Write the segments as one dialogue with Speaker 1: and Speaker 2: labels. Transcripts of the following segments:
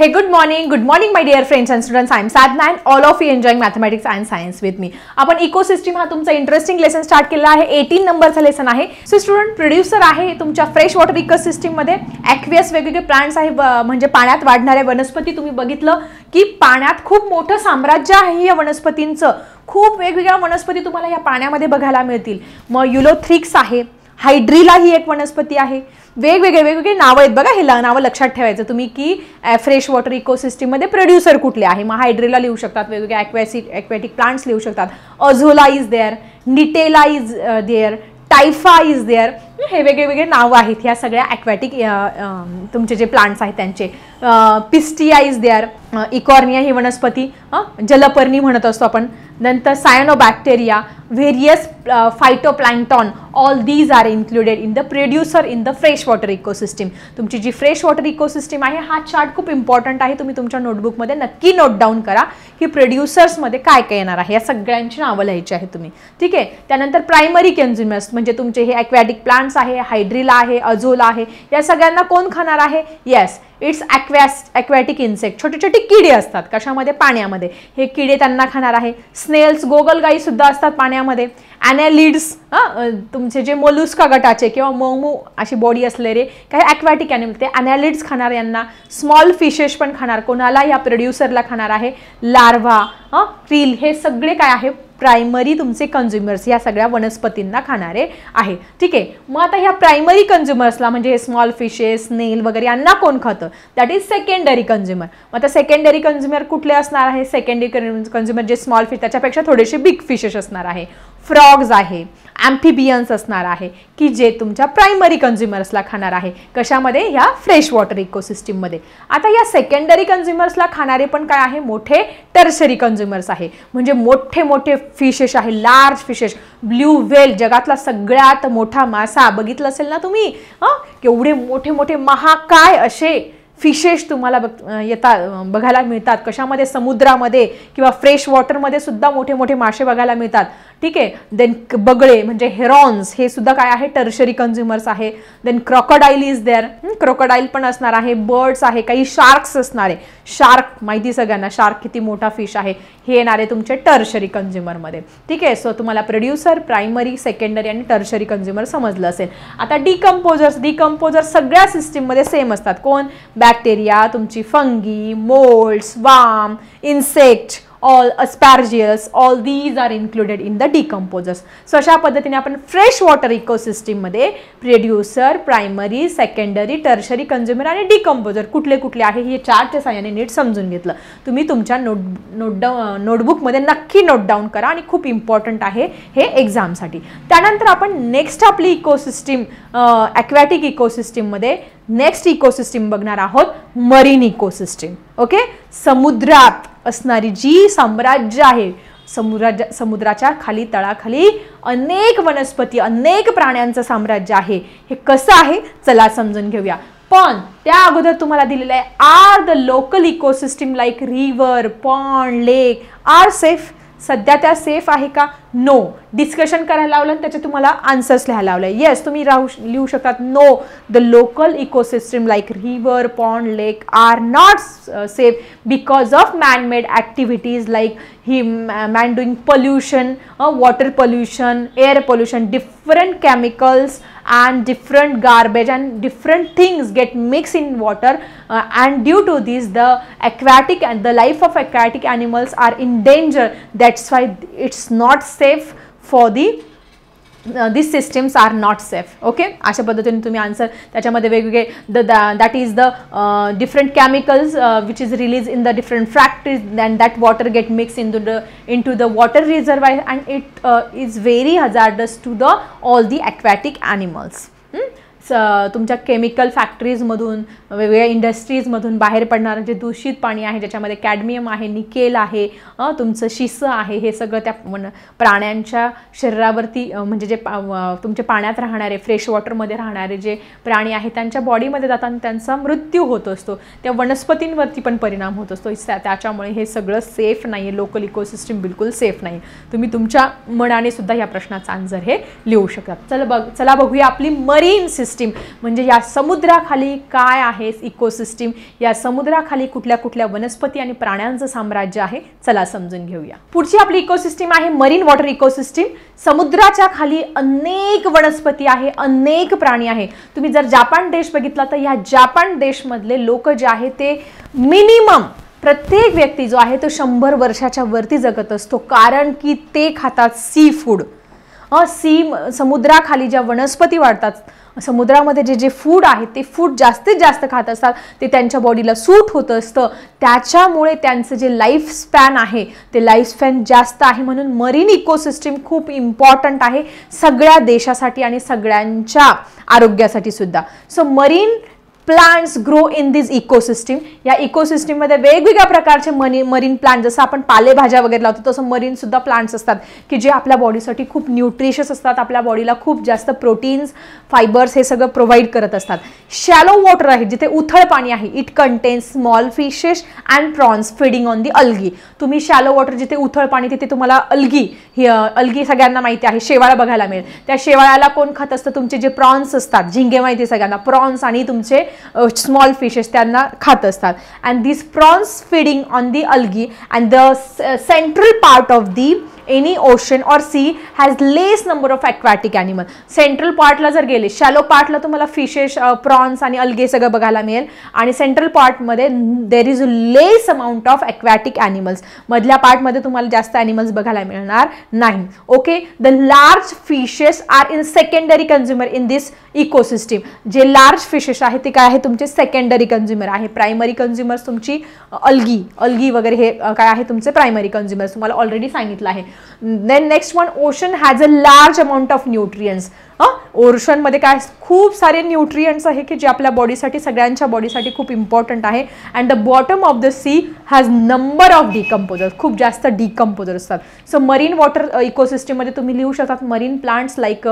Speaker 1: Hey, good morning. Good morning, my dear friends and students. I'm Sadna and all of you enjoying mathematics and science with me. आपण ecosystem हा तुमचा interesting lesson start केला आहे. Eighteen नंबरचा lesson आहे. So student producer आहे तुमच्या fresh water इकोसिस्टममध्ये ॲक्वियस वेगवेगळे प्लांट्स आहे व- म्हणजे पाण्यात वाढणारे वनस्पती तुम्ही बघितलं की पाण्यात खूप मोठं साम्राज्य आहे या वनस्पतींचं. खूप वेगवेगळ्या वनस्पती तुम्हाला या पाण्यामध्ये बघायला मिळतील. मग युलोथ्रिक्स आहे. हायड्रीला ही एक वनस्पती आहे. वेगवेगळे वेगवेगळे नावं आहेत. बघा हे ल- नावं लक्षात ठेवायचं. तुम्ही की फ्रेश वॉटर इकोसिस्टीममध्ये प्रोड्युसर कुठले आहे? मग हायड्रिला लिहू शकतात. वेगवेगळे ॲक्वॅसिट ॲक्वॅटिक प्लांट्स लिहू शकतात. Azolla is there nitella is there typha is there हे वेगळे वेगळे नावं आहेत. ह्या सगळ्या ॲक्वॅटिक तुमचे जे प्लांट्स आहेत त्यांचे. पिस्टिया इज देअर इकॉर्निया ही वनस्पती हं, जलपर्णी म्हणत असतो आपण. नंतर cyanobacteria various uh, all these are included in the the in the fresh water ecosystem तुमची जी फ्रेश वॉटर इकोसिस्टीम आहे हा चार्ट खूप इम्पॉर्टंट आहे. तुम्ही तुमच्या नोटबुकमध्ये नक्की नोट डाऊन करा की प्रोड्युसर्समध्ये काय काय येणार आहे. या सगळ्यांची नावं लिहायची आहे तुम्ही. ठीक आहे? त्यानंतर प्रायमरी कन्झ्युमर्स म्हणजे तुमचे हे ॲक्वॅटिक प्लांट्स आहे हायड्रिला आहे अझोला आहे या सगळ्यांना कोण खाणार आहे? Yes it's aquas aquatic insect छोटे छोटे किडे असतात कशामध्ये? पाण्यामध्ये. हे किडे त्यांना खाणार आहे. स्नेल्स गोगलगाई सुद्धा असतात पाण्यामध्ये. ॲनॅलिड्स तुमचे जे मोलुस्का गटाचे किंवा मोमू अशी बॉडी असलेले काही ॲक्वॅटिक ॲनिमल ते ॲनॅलिड्स खाणार यांना स्मॉल फिशेस पण खाणार. कोणाला या प्रोड्युसरला खाणार आहे. लार्वा हां क्रील हे सगळे काय आहे? प्रायमरी तुमचे कन्झ्युमर्स या सगळ्या वनस्पतींना खाणारे आहे. ठीक आहे? मग आता ह्या प्रायमरी कन्झ्युमर्सला म्हणजे हे स्मॉल फिशेस नेल वगैरे यांना कोण खातं? दॅट इज सेकंडरी कन्झ्युमर मग आता सेकंडरी कन्झ्युमर कुठले असणार आहे? सेकंडरी कन्झ्युमर जे स्मॉल फिश त्याच्यापेक्षा थोडेसे बिग फिशेस असणार आहे. फ्रॉग्स आहे ॲम्फिबियन्स असणार आहे की जे तुमच्या प्रायमरी कन्झ्युमर्सला खाणार आहे. कशामध्ये? ह्या फ्रेश वॉटर इकोसिस्टीममध्ये आता या सेकंडरी कन्झ्युमर्सला खाणारे पण काय आहे? मोठे टर्शरी कन्झ्युमर्स आहे. म्हणजे मोठे मोठे फिशेस आहे लार्ज फिशेस ब्ल्यू वेल जगातला सगळ्यात मोठा मासा. बघितला असेल ना तुम्ही? हां? केवढे मोठे मोठे महाकाय असे फिशेस तुम्हाला बघ येतात बघायला मिळतात. कशामध्ये? समुद्रामध्ये किंवा फ्रेश वॉटरमध्ये सुद्धा मोठे मोठे मासे बघायला मिळतात. ठीक आहे? देन बगळे म्हणजे हेरॉन्स हे सुद्धा काय आहे? टर्शरी कन्झ्युमर्स आहे. Then crocodile is there crocodile पण असणार आहे. बर्ड्स आहे. काही शार्क्स असणार आहे. शार्क माहिती सगळ्यांना शार्क किती मोठा फिश आहे. हे येणारे तुमचे टर्शरी कन्झ्युमरमध्ये ठीक आहे? सो तुम्हाला प्रोड्युसर प्रायमरी सेकंडरी आणि टर्शरी कन्झ्युमर समजलं असेल. आता डिकम्पोजर्स डिकम्पोजर्स सगळ्या सिस्टीममध्ये सेम असतात. कोण? बॅक्टेरिया तुमची fungi moulds worm insect all aspergillus all these are included in the decomposers so अशा पद्धतीने आपण fresh water इकोसिस्टीममध्ये producer primary secondary tertiary consumer आणि डिकम्पोजर कुठले कुठले आहे हे चारच्या साह्याने नीट समजून घेतलं. तुम्ही तुमच्या नोट नोट नोटबुकमध्ये नक्की नोट डाऊन करा आणि खूप इम्पॉर्टंट आहे हे एक्झामसाठी त्यानंतर आपण नेक्स्ट आपली इकोसिस्टीम ॲक्वॅटिक इकोसिस्टीममध्ये नेक्स्ट इकोसिस्टीम बघणार आहोत मरीन इकोसिस्टीम ओके समुद्रात. असणारी जी साम्राज्य आहे समुद्रा समुद्राच्या खाली तळाखाली अनेक वनस्पती अनेक प्राण्यांचं साम्राज्य आहे. हे कसं आहे? चला समजून घेऊया. पण त्या अगोदर तुम्हाला दिलेलं आहे are the local ecosystem like river pond lake are safe सध्या त्या सेफ आहे का? नो डिस्कशन करायला लावलं आणि त्याचे तुम्हाला आन्सर्स लिहायला लावलं येस तुम्ही राहू लिहू शकतात no the local ecosystem like river pond lake are not safe because of man made activities like human doing pollution water pollution air pollution different chemicals and different garbage and different things get mixed in water uh, and due to this the aquatic and the life of aquatic animals are in danger that's why it's not safe for the this systems are not safe okay अशा पद्धतीने तुम्ही answer त्याच्यामध्ये वेगवेगळे the that is the different chemicals which is release in the different factories and that water get mix into the into the water reservoir and it is very hazardous to the all the aquatic animals स तुमच्या chemical फॅक्टरीजमधून वेगवेगळ्या इंडस्ट्रीजमधून बाहेर पडणारं जे दूषित पाणी आहे ज्याच्यामध्ये कॅडमियम आहे निकेल आहे तुमचं शिसं आहे हे सगळं त्या प्राण्यांच्या शरीरावरती म्हणजे जे पा तुमचे पाण्यात राहणारे फ्रेश वॉटरमध्ये राहणारे जे प्राणी आहे त्यांच्या बॉडीमध्ये जाताना त्यांचा मृत्यू होत असतो. त्या वनस्पतींवरती पण परिणाम होत असतो. त्याच्यामुळे हे सगळं सेफ नाही आहे लोकल इकोसिस्टीम बिलकुल सेफ नाही तुम्ही तुमच्या मनाने सुद्धा या प्रश्नाचा आन्सर हे लिहू शकता. चला बघ चला बघूया आपली मरीन सिस्टम इकोसिस्टीम म्हणजे या समुद्राखाली काय आहे इकोसिस्टीम या समुद्राखाली कुठल्या कुठल्या वनस्पती आणि प्राण्यांचं साम्राज्य आहे? चला समजून घेऊया. पुढची आपली इकोसिस्टीम आहे मरीन वॉटर इकोसिस्टीम समुद्राच्या खाली अनेक वनस्पती आहे अनेक प्राणी आहे. तुम्ही जर जापान देश बघितला तर या जापान देशमधले लोक जे आहे ते मिनिमम प्रत्येक व्यक्ती जो आहे तो शंभर वर्षाच्या वरती जगत असतो. कारण की ते खातात सी फूड सी समुद्राखाली ज्या वनस्पती वाढतात समुद्रामध्ये जे जे फूड आहे ते फूड जास्तीत जास्त खात असतात ते त्यांच्या बॉडीला सूट होत असतं. त्याच्यामुळे त्यांचं जे लाईफ स्पॅन आहे ते लाईफ स्पॅन जास्त आहे म्हणून मरीन इकोसिस्टीम खूप इम्पॉर्टंट आहे सगळ्या देशासाठी आणि सगळ्यांच्या आरोग्यासाठी सुद्धा. So marine plants grow in this ecosystem या इकोसिस्टीममध्ये वेगवेगळ्या प्रकारचे मनी मरीन प्लांट जसं आपण पालेभाज्या वगैरे लावतो तसं मरीन सुद्धा प्लांट्स असतात की जे आपल्या बॉडीसाठी खूप न्यूट्रिशियस असतात आपल्या बॉडीला खूप जास्त प्रोटीन्स फायबर्स हे सगळं प्रोव्हाइड करत असतात. शॅलो वॉटर आहे जिथे उथळ पाणी आहे it contains small fishes and prawns feeding on the algae तुम्ही शॅलो वॉटर जिथे उथळ पाणी तिथे तुम्हाला अल्गी ही अल्गी सगळ्यांना माहिती आहे शेवाळा बघायला मिळेल. त्या शेवाळ्याला कोण खात असतं? तुमचे जे प्रॉन्स असतात झिंगे माहिती सगळ्यांना. प्रॉन्स आणि तुमचे स्मॉल फिशेस त्यांना खात असतात. And this prawns feeding on the algae and the central part of the any ocean or sea has less number of aquatic animal central पार्टला जर गेले शॅलो पार्टला तुम्हाला फिशेस प्रॉन्स आणि अलगे सगळं बघायला मिळेल. आणि सेंट्रल पार्टमध्ये there is less amount of aquatic animals मधल्या पार्टमध्ये तुम्हाला जास्त ॲनिमल्स बघायला मिळणार नाही. Okay the large fishes are in secondary consumer in this ecosystem जे लार्ज फिशेस आहे ते काय आहे तुमचे सेकंडरी कन्झ्युमर आहे. प्रायमरी कन्झ्युमर्स तुमची अलगी अलगी वगैरे हे काय आहे? तुमचे प्रायमरी कन्झ्युमर्स तुम्हाला ऑलरेडी सांगितलं आहे. Then next one ocean has a large amount of nutrients हां ओशनमध्ये काय खूप सारे न्यूट्रियंट्स आहे की जे आपल्या बॉडीसाठी सगळ्यांच्या बॉडीसाठी खूप इम्पॉर्टंट आहे. And the bottom of the sea has number of decomposer खूप जास्त डिकम्पोजर असतात सो मरीन वॉटर इकोसिस्टीममध्ये तुम्ही लिहू शकतात marine plants like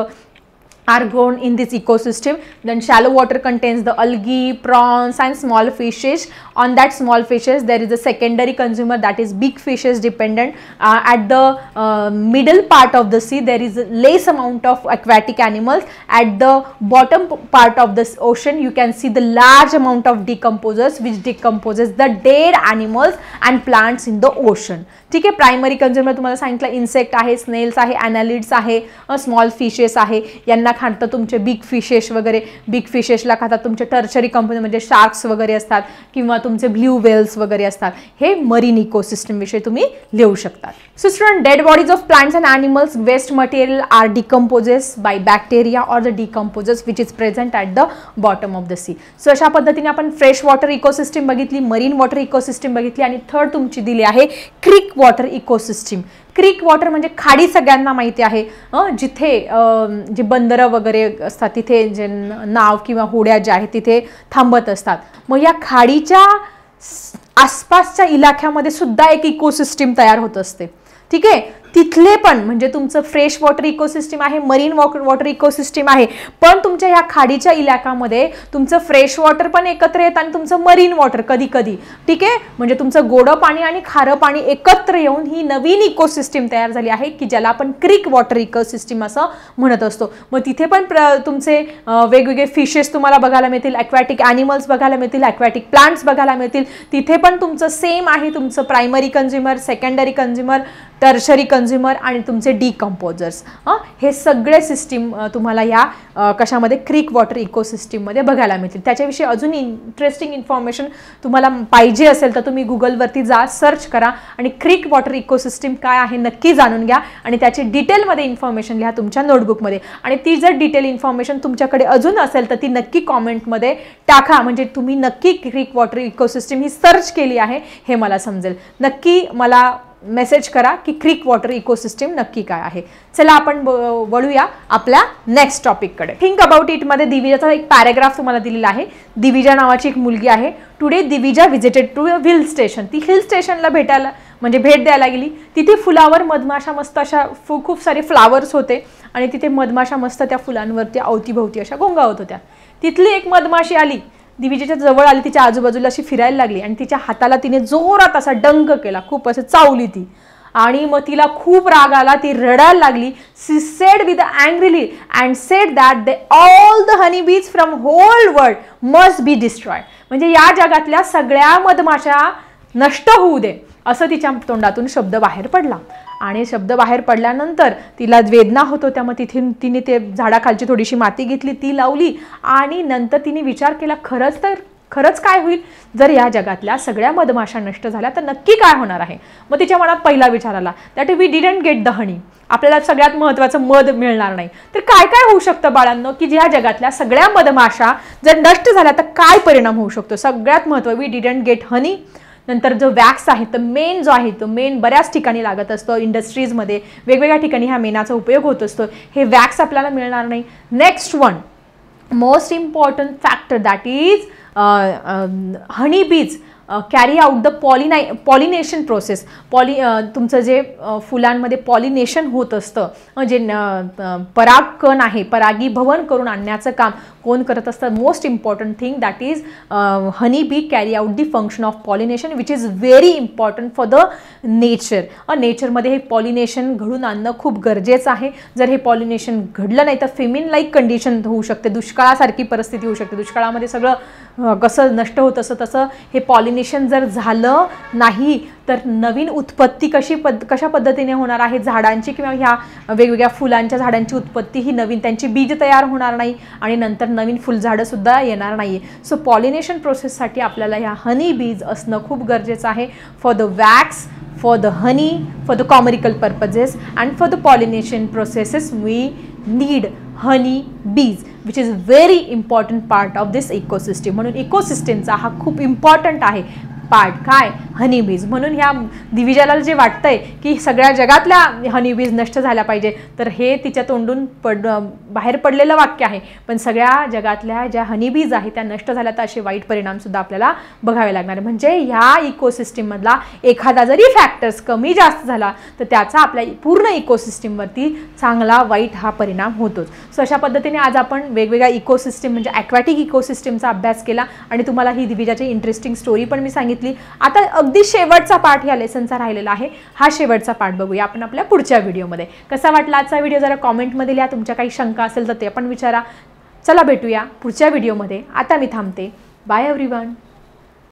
Speaker 1: are grown in this ecosystem then shallow water contains the algae prawns and small fishes on that small fishes there is a secondary consumer that is big fishes dependent uh, at the uh, middle part of the sea there is less amount of aquatic animals at the bottom part of this ocean you can see the large amount of decomposers which decomposes the dead animals and plants in the ocean ठीक आहे primary consumer तुम्हाला सांगितलं insect आहे snails आहे annelids आहे small fishes आहे यांना खातं तुमचे बिग फिशेस वगैरे बिग फिशेसला खातात तुमचे टर्चरी कंपनी म्हणजे शार्क्स वगैरे असतात किंवा तुमचे ब्ल्यू वेल्स वगैरे असतात. हे मरीन इकोसिस्टमविषयी तुम्ही लिहू शकतात. So student dead bodies of plants and animals waste material are decomposes by bacteria or the decomposes which is present at the bottom of the sea so अशा पद्धतीने आपण फ्रेश वॉटर इकोसिस्टम बघितली marine water ecosystem बघितली आणि third तुमची दिली आहे creek water ecosystem creek water म्हणजे खाडी सगळ्यांना माहिती आहे. जिथे जे बंदरं वगैरे असतात तिथे जे नाव किंवा होड्या ज्या आहेत तिथे थांबत असतात. मग या खाडीच्या आसपासच्या इलाख्यामध्ये सुद्धा एक इकोसिस्टीम तयार होत असते. ठीक आहे? तिथले पण म्हणजे तुमचं फ्रेश वॉटर इकोसिस्टीम आहे मरीन वॉटर वॉटर इकोसिस्टीम आहे पण तुमच्या ह्या खाडीच्या इलाकामध्ये तुमचं फ्रेश वॉटर पण एकत्र येतं आणि तुमचं मरीन वॉटर कधी कधी ठीक आहे? म्हणजे तुमचं गोडं पाणी आणि खारं पाणी एकत्र येऊन ही नवीन इकोसिस्टीम तयार झाली आहे की ज्याला आपण क्रिक वॉटर इकोसिस्टीम असं म्हणत असतो. मग तिथे पण प्र तुमचे वेगवेगळे फिशेस तुम्हाला बघायला मिळतील ॲक्वॅटिक ॲनिमल्स बघायला मिळतील ॲक्वॅटिक प्लांट्स बघायला मिळतील. तिथे पण तुमचं सेम आहे तुमचं primary consumer secondary consumer tertiary consumer consumer आणि तुमचे डिकम्पोजर्स हे? सगळे सिस्टीम तुम्हाला या कशामध्ये? क्रिक वॉटर इकोसिस्टीममध्ये बघायला मिळतील. त्याच्याविषयी अजून इंटरेस्टिंग इन्फॉर्मेशन तुम्हाला पाहिजे असेल तर तुम्ही गुगलवरती जा सर्च करा आणि क्रिक वॉटर इकोसिस्टीम काय आहे नक्की जाणून घ्या आणि त्याची डिटेलमध्ये इन्फॉर्मेशन लिहा तुमच्या नोटबुकमध्ये आणि ती जर डिटेल इन्फॉर्मेशन तुमच्याकडे अजून असेल तर ती नक्की कॉमेंटमध्ये टाका. म्हणजे तुम्ही नक्की क्रिक वॉटर इकोसिस्टीम ही सर्च केली आहे हे मला समजेल. नक्की मला मेसेज करा की क्रिक वॉटर इकोसिस्टीम नक्की काय आहे. चला आपण वळूया आपल्या नेक्स्ट टॉपिककडे थिंक अबाउट इटमध्ये दिविजाचा एक पॅरेग्राफ तुम्हाला दिलेला आहे. दिविजा नावाची एक मुलगी आहे. Today Divija visited to a hill station ती हिल स्टेशनला भेटायला म्हणजे भेट द्यायला गेली. तिथे फुलावर मधमाशा मस्त अशा खूप सारे फ्लावर्स होते. आणि तिथे मधमाशा मस्त त्या फुलांवरती अवतीभोवती अशा गोंगावत होत्या. तिथली एक मधमाशी आली. दिविजेच्या जवळ आली तिच्या आजूबाजूला अशी फिरायला लागली आणि तिच्या हाताला तिने जोरात असा डंक केला खूप असं चावली ती. आणि मग तिला खूप राग आला ती रडायला लागली. She said with angrily and said that they all the honey bees from whole world must be destroy म्हणजे या जगातल्या सगळ्या मधमाशा नष्ट होऊ दे असं तिच्या तोंडातून शब्द बाहेर पडला. आणि शब्द बाहेर पडल्यानंतर तिला वेदना होत होत्या. मग तिथे तिने ते झाडाखालची थोडीशी माती घेतली ती लावली आणि नंतर तिने विचार केला खरंच तर खरंच काय होईल? जर या जगातल्या सगळ्या मधमाशा नष्ट झाल्या तर नक्की काय होणार आहे? मग तिच्या मनात पहिला विचार आला that we didn't get the honey आपल्याला सगळ्यात महत्त्वाचं मध मिळणार नाही. तर काय काय होऊ शकतं बाळांनो? की ज्या जगातल्या सगळ्या मधमाशा जर नष्ट झाल्या तर काय परिणाम होऊ शकतो? सगळ्यात महत्त्व वी डिडंट गेट हनी नंतर जो वॅक्स आहे तर मेन जो आहे तो मेन बऱ्याच ठिकाणी लागत असतो. इंडस्ट्रीजमध्ये वेगवेगळ्या ठिकाणी ह्या मेनाचा उपयोग होत असतो. हे वॅक्स आपल्याला मिळणार नाही. Next one most important factor that is honey bees carry out the pollinate pollination process poly तुमचं जे फुलांमध्ये पॉलिनेशन होत असतं जे परागकण आहे परागीभवन करून आणण्याचं काम कोण करत असतं? Most important thing that is honey bee carry out the function of pollination which is very important for the nature नेचरमध्ये हे पॉलिनेशन घडून आणणं खूप गरजेचं आहे. जर हे पॉलिनेशन घडलं नाही तर फेमिन लाईक कंडिशन होऊ शकते. दुष्काळासारखी परिस्थिती होऊ शकते. दुष्काळामध्ये सगळं कसं नष्ट होत असं तसं हे पॉलिने पॉलिनेशन जर झालं नाही तर नवीन उत्पत्ती कशी पद कशा पद्धतीने होणार आहे झाडांची किंवा ह्या वेगवेगळ्या फुलांच्या झाडांची उत्पत्ती ही नवीन त्यांची बीज तयार होणार नाही आणि नंतर नवीन फुलझाडंसुद्धा येणार नाही. सो पॉलिनेशन प्रोसेससाठी आपल्याला ह्या हनी बीज असणं खूप गरजेचं आहे. For the wax for the honey for the commercial purposes and for the pollination processes we need honey bees which is very important part of this ecosystem म्हणून इकोसिस्टीमचा हा खूप इम्पॉर्टंट आहे. पार्ट काय हनीबीज म्हणून ह्या दिविजाला जे वाटतंय की सगळ्या जगातल्या हनीबीज नष्ट झाल्या पाहिजे तर हे तिच्या तोंडून पड बाहेर पडलेलं वाक्य आहे. पण सगळ्या जगातल्या ज्या हनीबीज आहेत त्या नष्ट झाल्या तर असे वाईट परिणामसुद्धा आपल्याला बघावे लागणार. म्हणजे ह्या इकोसिस्टीममधला एखादा जरी फॅक्टर्स कमी जास्त झाला तर त्याचा आपल्या पूर्ण इकोसिस्टीमवरती चांगला वाईट हा परिणाम होतोच. सो अशा पद्धतीने आज आपण वेगवेगळ्या इकोसिस्टीम म्हणजे ॲक्वॅटिक इकोसिस्टीमचा अभ्यास केला. आणि तुम्हाला ही दिविजाची इंटरेस्टिंग स्टोरी पण मी सांगितली. आता अगदी शेवटचा पाठ या लेसनचा राहिलेला आहे. हा शेवटचा पाठ बघूया आपण आपल्या पुढच्या व्हिडिओमध्ये कसा वाटला आजचा व्हिडिओ जरा कॉमेंटमध्ये लिहा. तुमच्या काही शंका असेल तर ते आपण विचारा. चला भेटूया पुढच्या व्हिडिओमध्ये आता मी थांबते. Bye everyone